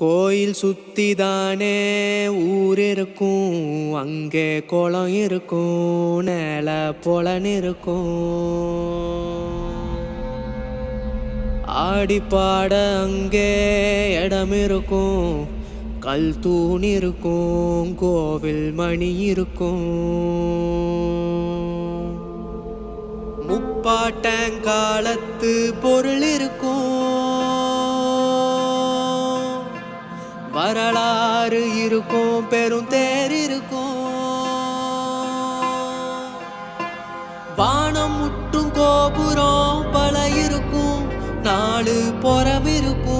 கோயில் சுத்திதானே ஊர் இருக்கும் அங்கே குளம் இருக்கும் நில புலன் இருக்கும். ஆடிப்பாட அங்கே இடம் இருக்கும். கல் தூண் இருக்கும் கோவில் மணி இருக்கும். முப்பாட்டங்காலத்து பொருள் இருக்கும். வரலாறு இருக்கும் பெரும் தேர் இருக்கும். வானம் முட்டும் கோபுரம் பல இருக்கும் நாலு புறம் இருக்கும்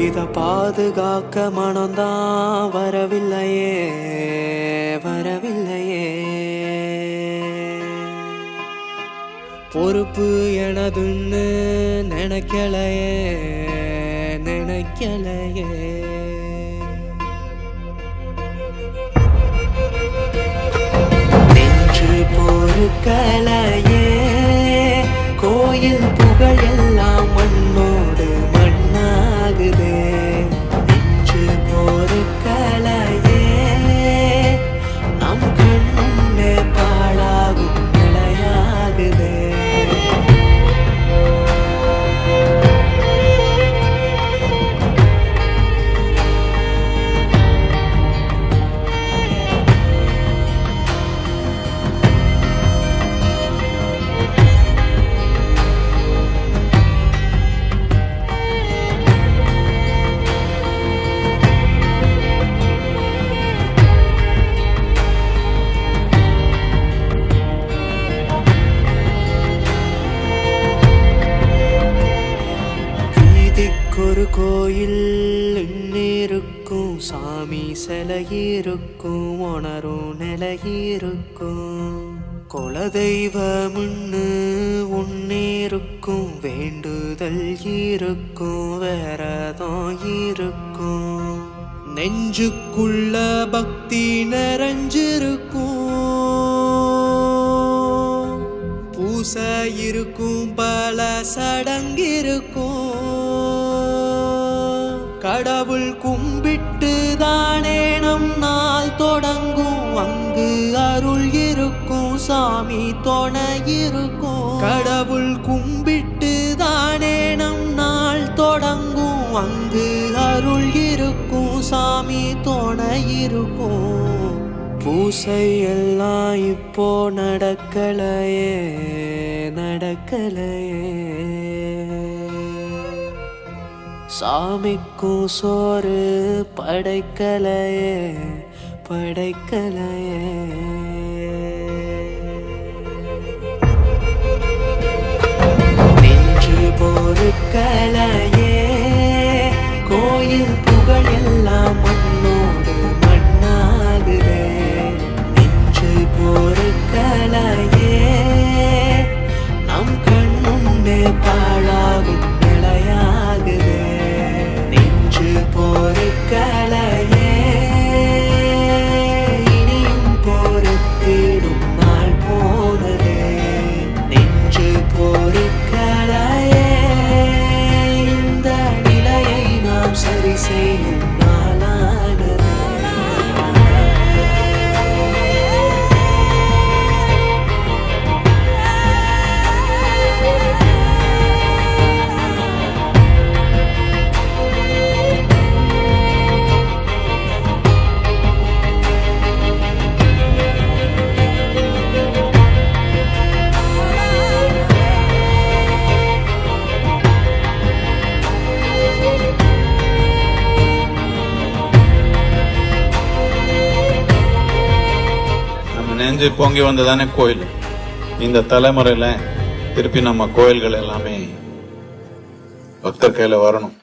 இத பாதுகாக்க மனம்தான் வரவில்லையே வரவில்லையே. பொறுப்பு எனதுன்னு நினைக்கலையே நினைக்கலையே. நெஞ்சு பொறுக்கலையே கோயில் புகழெல்லாம் வீதிக்கொரு கோயில் இருக்கும் சாமி சிலை இருக்கும் உணரும் நிலை இருக்கும் குலதெய்வம்னு உன்னேருக்கும். வேண்டுதல் இருக்கும். வேறதும் இருக்கும். நெஞ்சுக்குள்ள பக்தி நிறைஞ்சிருக்கும். பூசை இருக்கும். பல சடங்கிருக்கும் கடவுள் கும்பிட்டு தானே நம் நாள் தொடங்கும். அங்கு அருள் இருக்கும் சாமி துணை இருக்கும். கடவுள் கும்பிட்டு தானே நம் நாள் தொடங்கும். அங்கு அருள் இருக்கும் சாமி துணை இருக்கும். பூசை எல்லாம் இப்போ நடக்கலையே நடக்கலையே. சாமிக்கும் சோறு படைக்கலையே படைக்கலையே. நம்ம நெஞ்சு பொங்கி வந்ததானே கோயில்? இந்த தலைமுறையில திருப்பி நம்ம கோயில்கள் எல்லாமே பக்தர் கையில் வரணும்.